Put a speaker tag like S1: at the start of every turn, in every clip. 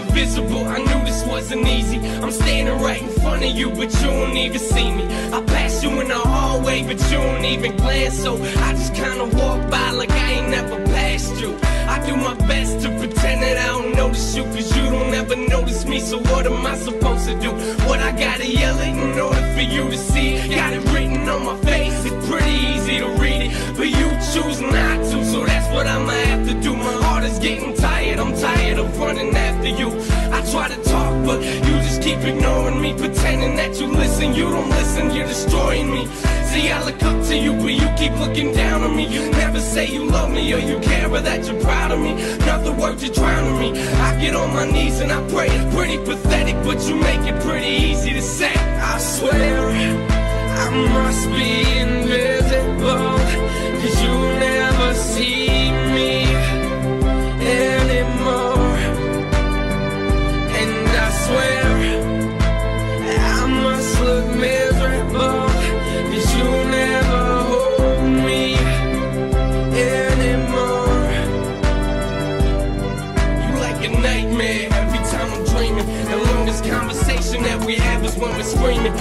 S1: invisible, I knew this wasn't easy. I'm standing right in front of you, but you don't even see me. I pass you in the hallway, but you don't even glance. So I just kinda walk by like I ain't never passed you. I do my best to pretend that I don't notice you, cause you don't ever notice me. So what am I supposed to do? What I gotta yell it in order for you to see? Got it written on my face, it's pretty easy to read but you choose not to. So that's what I'ma have to do. My heart is getting tired, I'm tired of running after you. I try to talk, but you just keep ignoring me, pretending that you listen. You don't listen, you're destroying me. See, I look up to you, but you keep looking down on me. You never say you love me or you care or that you're proud of me. Not the words you're drowning me. I get on my knees and I pray. It's pretty pathetic, but you make it pretty easy to say. I swear, I must be invisible. Cause you never see me anymore. And I swear, I must look miserable. Cause you never hold me anymore. You like a nightmare every time I'm dreaming. Conversation that we have is when we're screaming.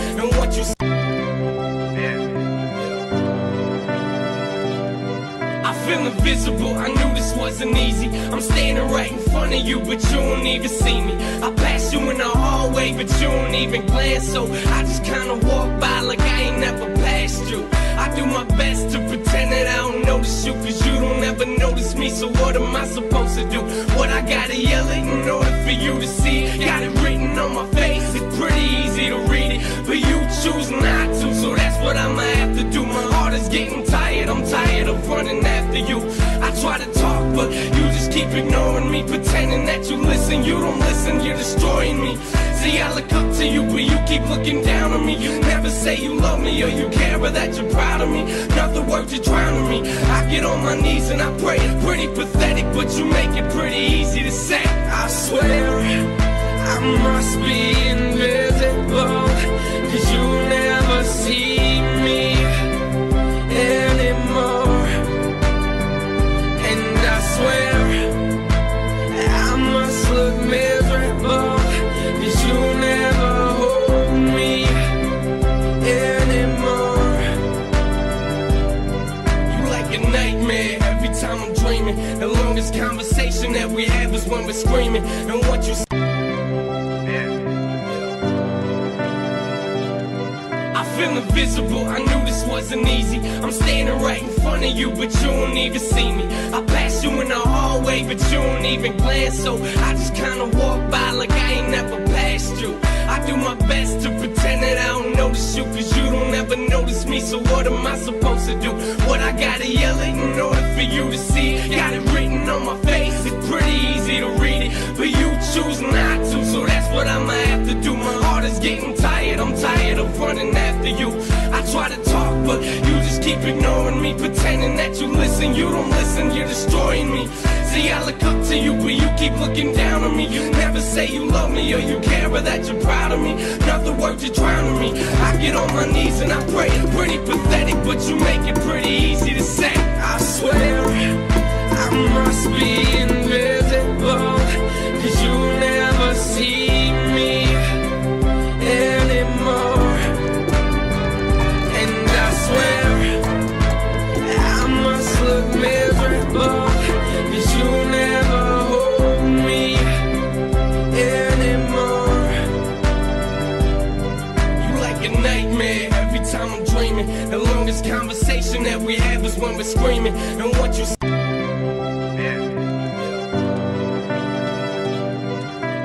S1: Invisible, I knew this wasn't easy. I'm standing right in front of you, but you don't even see me. I pass you in the hallway, but you don't even glance. So I just kinda walk by like I ain't never passed you. I do my best to pretend that I don't notice you, cause you don't ever notice me. So what am I supposed to do? What I gotta yell it in order for you to see? Got it written on my face, it's pretty easy to read it, but you choose not to. So that's what I'ma have to do. My heart is getting tired, I'm tired of running after you. I try to talk, but you just keep ignoring me, pretending that you listen. You don't listen, you're destroying me. See, I look up to you, but you keep looking down on me. You never say you love me or you care or that you're proud of me. Not the words you're drowning me. I get on my knees and I pray. It's pretty pathetic, but you make it pretty easy to say. I swear, I must be invisible. Is when we're screaming. And what you I feel invisible, I knew this wasn't easy. I'm standing right in front of you, but you don't even see me. I pass you in the hallway, but you don't even glance. So I just kinda walk by like I ain't never. I do my best to pretend that I don't notice you, cause you don't ever notice me. So what am I supposed to do? What I gotta yell it in order for you to see? Got it written on my face, it's pretty easy to read it, but you choose not to. So that's what I'ma have to do. My heart is getting tired, I'm tired of running after you. I try to talk, but you just keep ignoring me, pretending that you listen. You don't listen, you're destroying me. See, I look up to you, keep looking down on me. You never say you love me or you care or that you're proud of me. Not the words you're drowning me. I get on my knees and I pray. Pretty pathetic, but you make it pretty easy to say. I swear, I must be invisible. Cause you never see conversation that we when we're screaming. And what you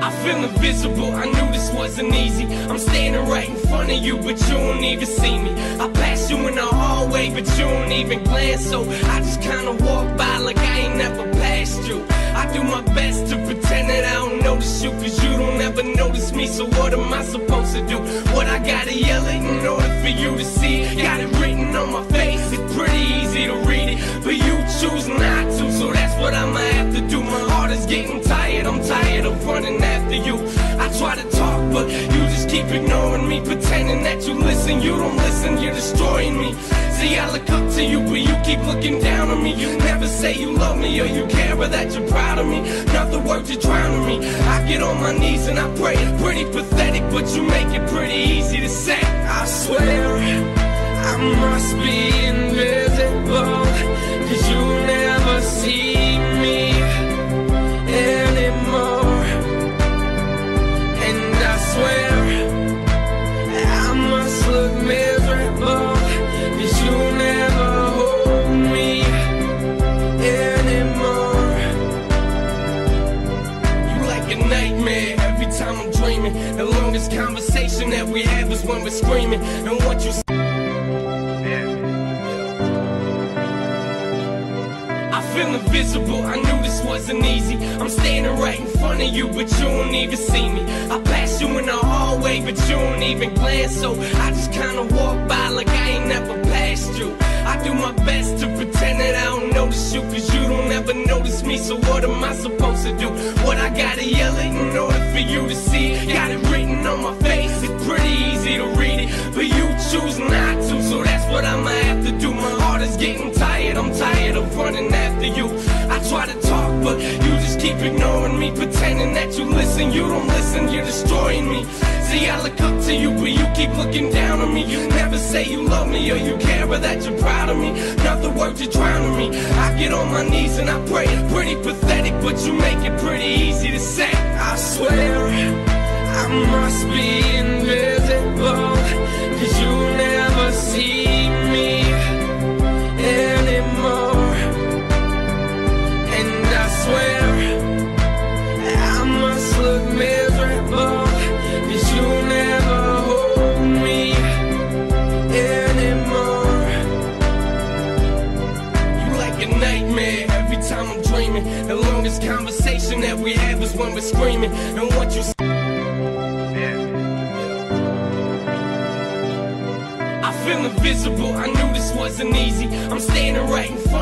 S1: I feel invisible, I knew this wasn't easy. I'm standing right in front of you, but you don't even see me. I pass you in the hallway, but you don't even glance. So I just kinda walk by like I ain't never passed you. I do my best to pretend that I don't notice you, cause you don't ever notice me. So what am I supposed to do? What I gotta yell it in order for you to see? Got it written on my face, it's pretty easy to read it, but you choose not to. So that's what I'ma have to do. My heart is getting tired, I'm tired of running after you. I try to talk, but you just keep ignoring me, pretending that you listen. You don't listen, you're destroying me. See, I look up to you, but you keep looking down on me. You never say say you love me or you care or that you're proud of me. Not the words you're drowning me. I get on my knees and I pray. Pretty pathetic, but you make it pretty easy to say. I swear I must be invisible. Cause you never see me anymore. And I swear I must look miserable. Cause you never hold me anymore. You like a nightmare every time I'm dreaming. The longest conversation that we had was when we're screaming. And what you invisible, I knew this wasn't easy. I'm standing right in front of you, but you don't even see me. I pass you in the hallway, but you don't even glance. So I just kinda walk by like I ain't never passed you. I do my best to pretend that I don't notice you, cause you don't ever notice me. So what am I supposed to do? What I gotta yell it in order for you to see? Got it written on my face, it's pretty easy to read it, but you choose not to. So that's what I'ma have to do. My heart is getting tired, I'm tired of running after you. But you just keep ignoring me, pretending that you listen. You don't listen, you're destroying me. See, I look up to you, but you keep looking down on me. You never say you love me or you care or that you're proud of me. Not the words you're drowning me. I get on my knees and I pray. It's pretty pathetic, but you make it pretty easy to say. I swear I must be invisible. Cause you never see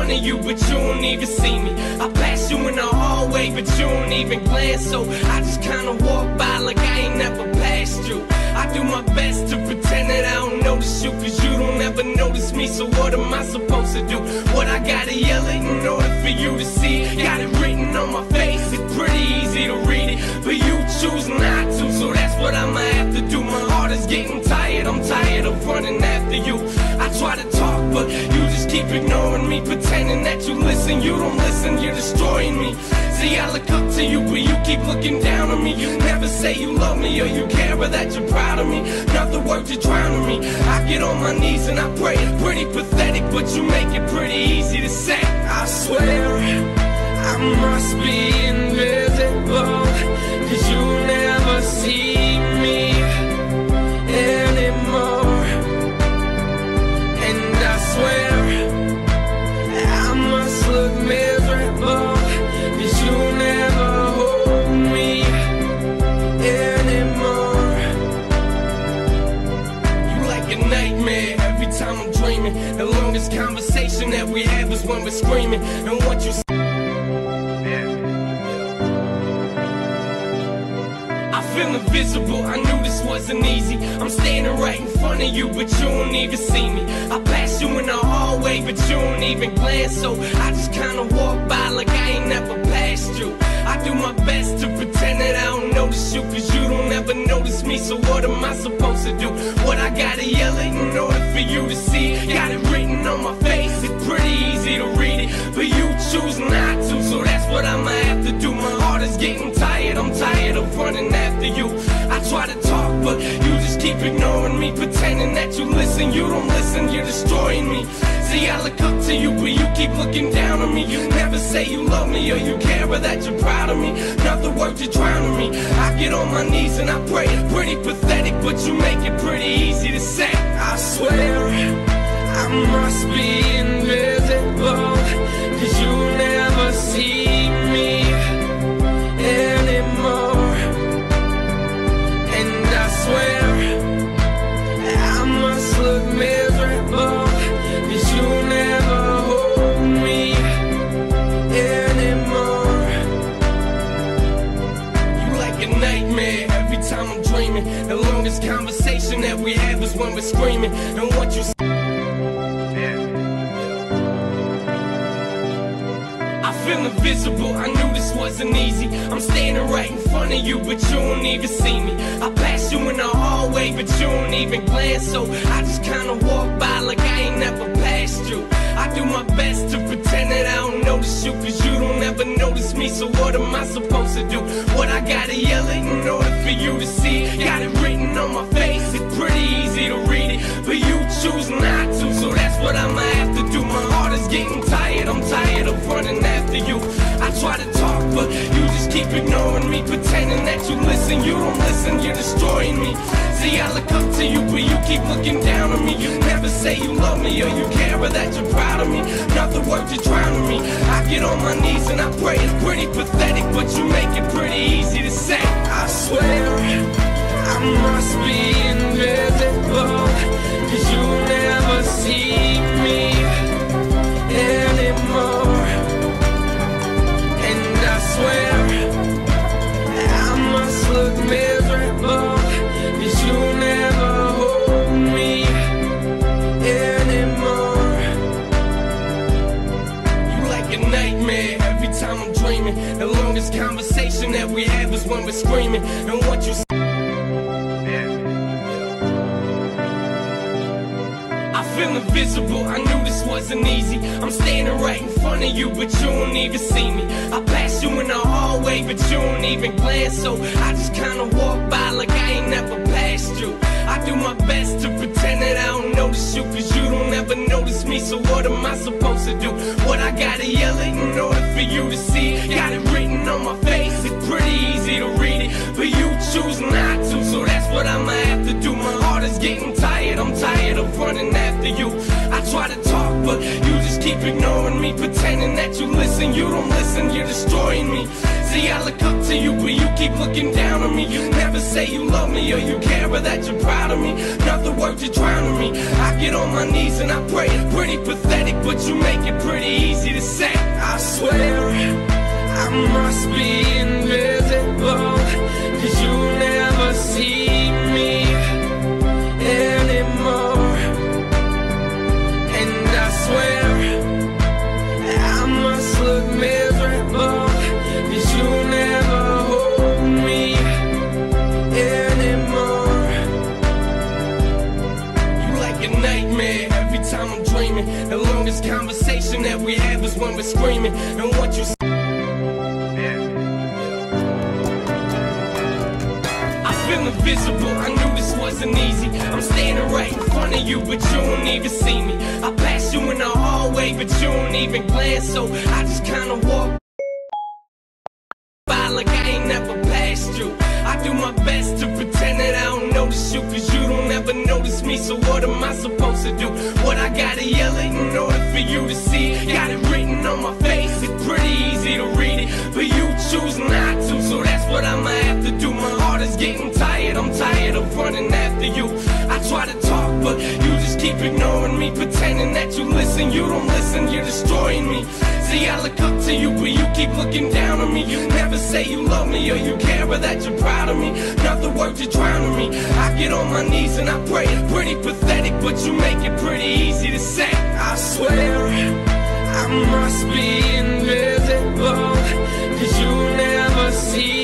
S1: front of you, but you don't even see me. I pass you in the hallway, but you don't even glance. So I just kinda walk by like I ain't never passed you. I do my best to pretend that I don't notice you, cause you don't ever notice me. So what am I supposed to do? What I gotta yell it in order for you to see? Got it written on my face, it's pretty easy to read it, but you choose not to. So that's what I'ma have to do. My heart is getting tired, I'm tired of running after you. I try to talk, but you keep ignoring me, pretending that you listen. You don't listen, you're destroying me. See, I look up to you, but you keep looking down on me. You never say you love me or you care or that you're proud of me. Not the words you're drowning me. I get on my knees and I pray. Pretty pathetic, but you make it pretty easy to say. I swear I must be invisible. Cause you never see me when we're screaming. And what you I feel invisible, I knew this wasn't easy. I'm standing right in front of you, but you don't even see me. I pass you in the hallway, but you don't even glance. So I just kinda walk by like I ain't never passed you. I do my best to pretend that I don't notice you, cause you don't ever notice me. So what am I supposed to do? What I gotta yell it in order for you to see? Got listen. You don't listen, you're destroying me. See, I look up to you, but you keep looking down on me. You never say you love me or you care or that you're proud of me. Not the words you're drowning me. I get on my knees and I pray. Pretty pathetic, but you make it pretty easy to say. I swear I must be invisible. Wasn't easy. I'm standing right in front of you, but you don't even see me. I pass you in the hallway, but you don't even glance. So I just kinda walk by like I ain't never passed you. I do my best to pretend that I don't notice you, cause you don't ever notice me. So what am I supposed to do? What I gotta yell it in order for you to see? Got it written on my face, it's pretty easy to read it, but you choose not to. So that's what I'ma have to do. My heart is getting tired, I'm tired of running after you. I try to talk, but you just keep ignoring me, pretending that you listen. You don't listen, you're destroying me. See, I look up to you, but you keep looking down on me. You never say you love me or you care or that you're proud of me. Not the words you're drowning me. I get on my knees and I pray. It's pretty pathetic, but you make it pretty easy to say. I swear, I must be invisible. Cause you never see never passed you. I do my best to pretend that I don't notice you, cause you don't ever notice me. So what am I supposed to do? What I gotta yell it in order for you to see? Got it written on my face, it's pretty easy to read it, but you choose not to. What I'ma have to do. My heart is getting tired, I'm tired of running after you. I try to talk, but you just keep ignoring me, pretending that you listen. You don't listen, you're destroying me. See, I look up to you, but you keep looking down on me. You never say you love me or you care or that you're proud of me. Not the words you're drowning me. I get on my knees and I pray. It's pretty pathetic, but you make it pretty easy to say. I swear, I must be invisible. Cause you never see me anymore. And I swear, I must look miserable. Cause you never hold me anymore. You like a nightmare every time I'm dreaming. The longest conversation that we had was when we're screaming. And what you you, but you don't even see me. I pass you in the hallway, but you don't even glance. So I just kinda but you just keep ignoring me, pretending that you listen. You don't listen, you're destroying me. See, I look up to you, but you keep looking down on me. You never say you love me or you care or that you're proud of me. Not the words you're drowning me. I get on my knees and I pray. Pretty pathetic, but you make it pretty easy to say. I swear, I must be invisible. Cause you never see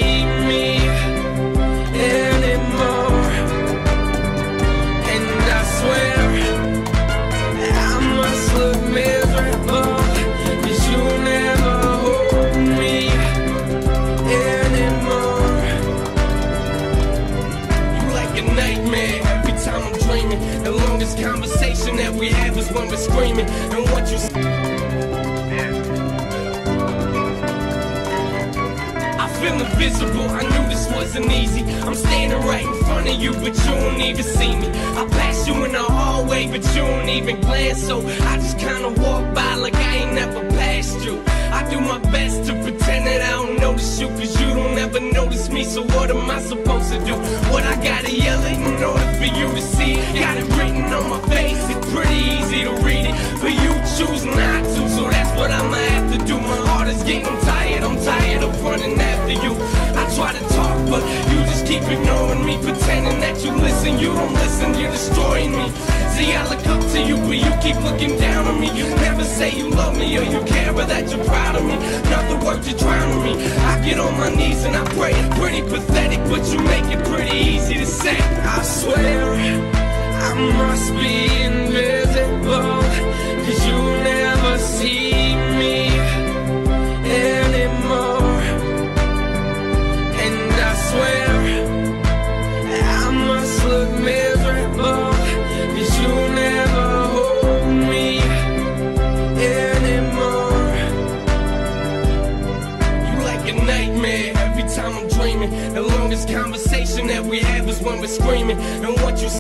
S1: invisible, I knew this wasn't easy. I'm standing right in front of you, but you don't even see me. I pass you in the hallway, but you don't even glance. So I just kinda walk by like I ain't never. I do my best to pretend that I don't notice you, cause you don't ever notice me. So what am I supposed to do? What I gotta yell it in order for you to see? Got it written on my face, it's pretty easy to read it, but you choose not to. So that's what I'ma have to do. My heart is getting tired, I'm tired of running after you. I try to talk, but you keep ignoring me, pretending that you listen. You don't listen, you're destroying me. See, I look up to you, but you keep looking down on me. You never say you love me or you care or that you're proud of me. Not the word you're drowning me I get on my knees and I pray. Pretty pathetic, but you make it pretty easy to say. I swear, I must be invisible. Cause you never see me Longest conversation that we had was when we're screaming. And what you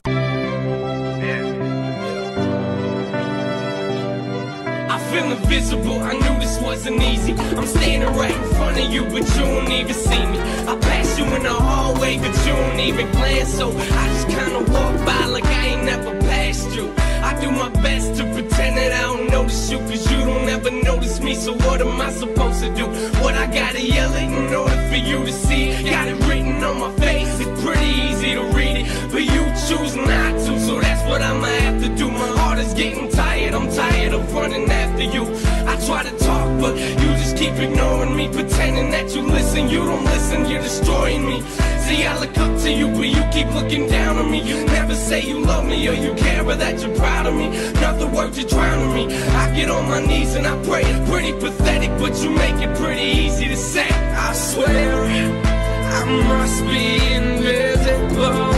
S1: I feel invisible, I knew this wasn't easy. I'm standing right in front of you, but you don't even see me. I pass you in the hallway, but you don't even glance. So I just kinda walk by like I ain't never passed you. I do my best to pretend that I don't notice you, cause you don't ever notice me. So what am I supposed to do? What I gotta yell it in order for you to see? Got it written on my face, it's pretty easy to read it, but you choose not to. So that's what I'ma have to do. My heart is getting tired, I'm tired of running after you. I try to talk, but you just keep ignoring me, pretending that you listen. You don't listen, you're destroying me. See, I look up to you, but you keep looking down on me. You say you love me or you care, or that you're proud of me. Not the words you're drowning me. I get on my knees and I pray. Pretty pathetic, but you make it pretty easy to say. I swear, I must be invisible.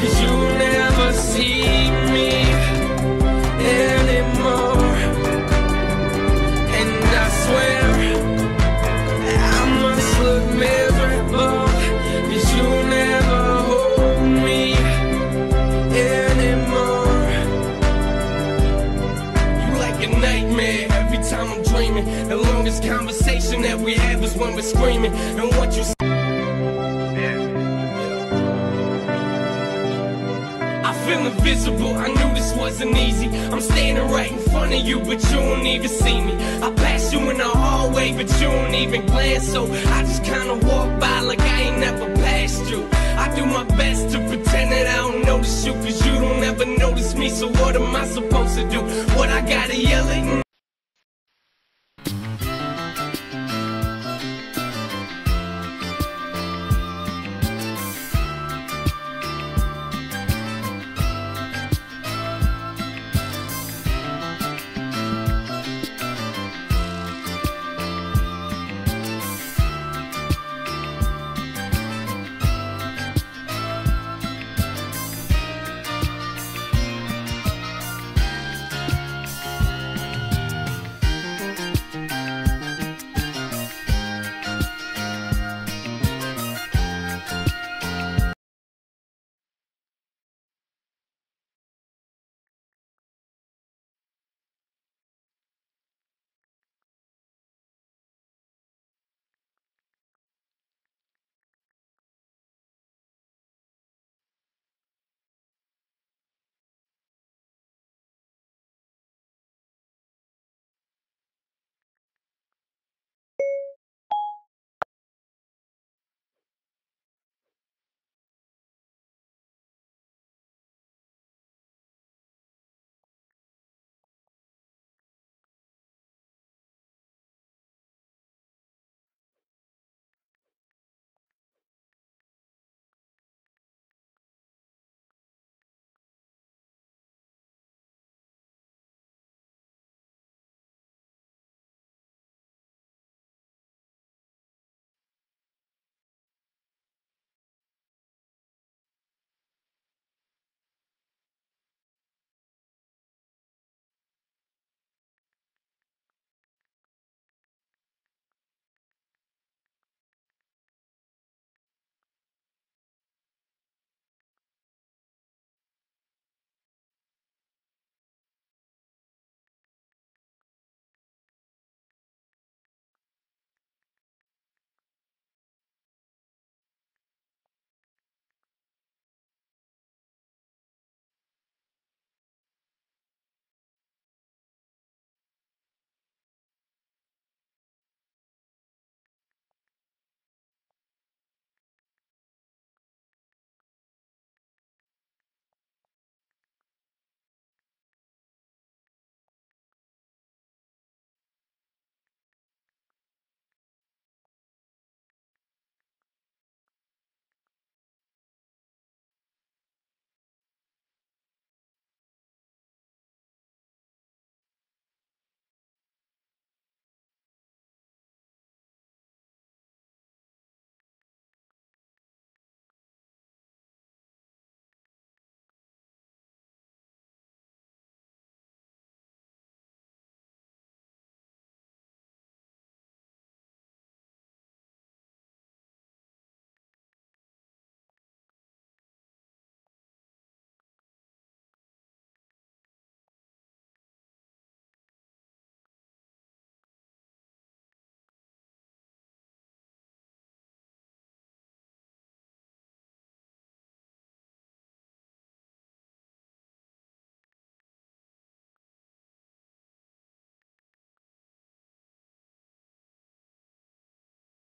S1: Cause you never see me anymore. Longest conversation that we have is when we're screaming. And what you I feel invisible, I knew this wasn't easy. I'm standing right in front of you, but you don't even see me. I pass you in the hallway, but you don't even glance. So I just kinda walk by like I ain't never passed you. I do my best to pretend that I don't notice you, cause you don't ever notice me. So what am I supposed to do? What I gotta yell at in